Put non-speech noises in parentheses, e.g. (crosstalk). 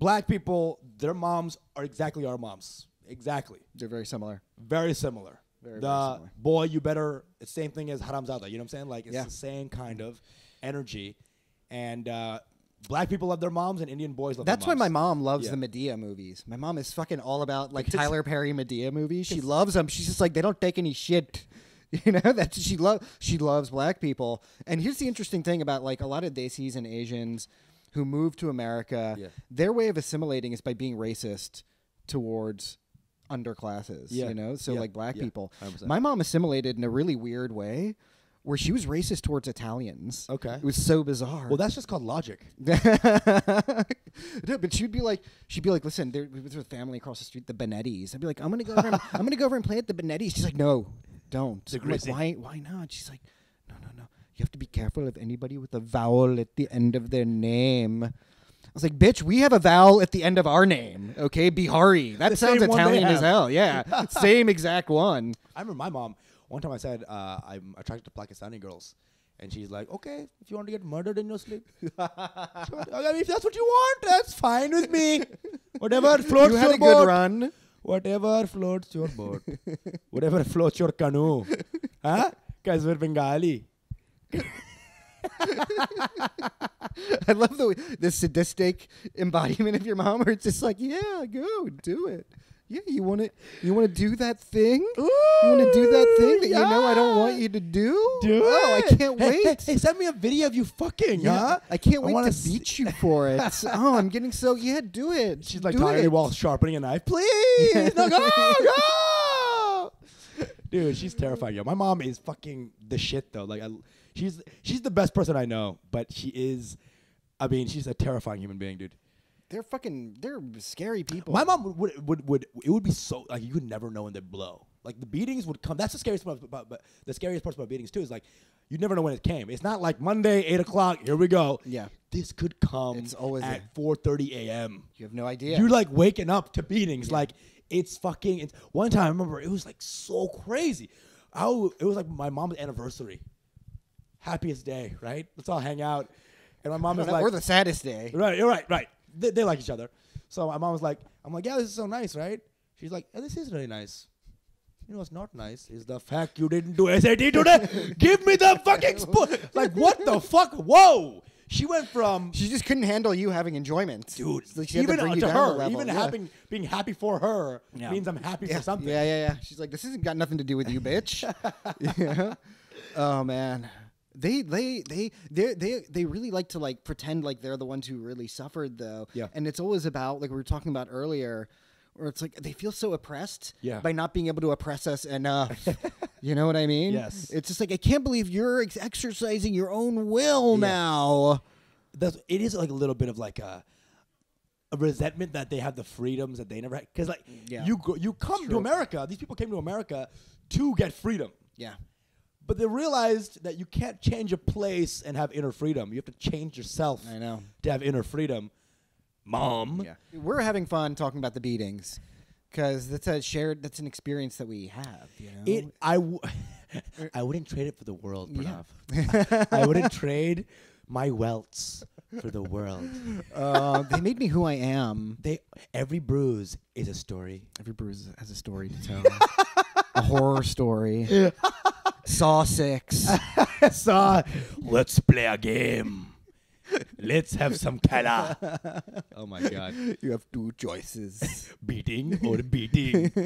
black people, their moms are exactly our moms. Exactly. They're very similar. Very similar. Very, the very similar. boy, you better. It's same thing as Haramzada. You know what I'm saying? Like it's Yeah. the same kind of energy. And uh, black people love their moms, and Indian boys love. That's why my mom loves Yeah. the Madea movies. My mom is fucking all about like Tyler Perry Madea movies. She loves them. She's just like they don't take any shit. (laughs) You know that she love she loves black people. And here's the interesting thing about like a lot of Desis and Asians who moved to America. Yeah. Their way of assimilating is by being racist towards underclasses. Yeah. You know, so Yeah. like black Yeah. people. 100%. My mom assimilated in a really weird way. Where she was racist towards Italians. Okay. It was so bizarre. Well, that's just called logic. (laughs) no, but she'd be like, she'd be like, listen, there was a family across the street, the Benettis. I'd be like, I'm gonna go over, and, I'm gonna go over and play at the Benettis. She's like, no, don't. Like, why? Why not? She's like, no, no, no. You have to be careful of anybody with a vowel at the end of their name. I was like, bitch, we have a vowel at the end of our name. Okay, Behari. That The sounds same one they Italian as hell. Yeah, (laughs) same exact one. I remember my mom. One time I said uh, I'm attracted to Pakistani girls, and she's like, "Okay, if you want to get murdered in your sleep, (laughs) sure. okay, if that's what you want, that's fine with me. Whatever (laughs) floats You had your a good boat. run. Whatever floats your boat. Whatever floats your canoe. huh? Because we're Bengali. I love the the sadistic embodiment of your mom, where it's just like, yeah, go do it. Yeah, you want to you want to do that thing? you want to do that thing that you know I don't want you to do? Do oh, it. I can't Hey, wait. Hey, hey, send me a video of you fucking, Yeah, huh? I can't wait wanna to beat you for it. (laughs) oh, I'm getting so yeah, do it. She's like tired while sharpening a knife. Please, no, go, (laughs) go. Dude, she's terrifying. Yo, my mom is fucking the shit though. Like, I, she's she's the best person I know, but she is. I mean, she's a terrifying human being, dude. They're fucking they're scary people. My mom would, would would it would be so like you would never know when they blow. Like the beatings would come. That's the scariest part about, about the scariest part about beatings too is like you never know when it came. It's not like Monday eight o'clock. Here we go. Yeah. this could come. It's always at four thirty a.m. you have no idea. You're like waking up to beatings. Like it's fucking. It's, one time I remember it was like so crazy. I it was like my mom's anniversary, happiest day. Right? Let's all hang out. And my mom is like, or the saddest day. Right, you're right, right. They, they like each other. So my mom was like, I'm like, yeah, this is so nice, right? She's like, yeah, this is really nice. You know what's not nice is the fact you didn't do SAT today. (laughs) Give me the fucking spoon. Like, what the fuck? Whoa. She went from, She just couldn't handle you having enjoyment, dude, So she had even to bring you to down her, level. even yeah. having, being happy for her Yeah. means I'm happy yeah. for something. Yeah, yeah, yeah. She's like, this hasn't got nothing to do with you, bitch. (laughs) (laughs) yeah. Oh man. They they they they they they really like to like pretend like they're the ones who really suffered though. Yeah. And it's always about like we were talking about earlier, where it's like they feel so oppressed Yeah. by not being able to oppress us enough. (laughs) you know what I mean? Yes. It's just like I can't believe you're ex- exercising your own will Yeah. now. That's, it is like a little bit of like a, a resentment that they have the freedoms that they never had. Because like Yeah. you go, you come to. America. These people came to America to get freedom. Yeah. But they realized that you can't change a place and have inner freedom. You have to change yourself I know. to have inner freedom. Mom. Yeah. We're having fun talking about the beatings because that's a shared that's an experience that we have, you know. It I w- (laughs) I wouldn't trade it for the world, Yeah. (laughs) I wouldn't trade my welts for the world. uh, they made me who I am. They every bruise is a story. Every bruise has a story to tell. a horror story. (laughs) Saw six. (laughs) Saw. let's play a game. Let's have some color. (laughs) oh my god. you have two choices. Beating or beating. (laughs)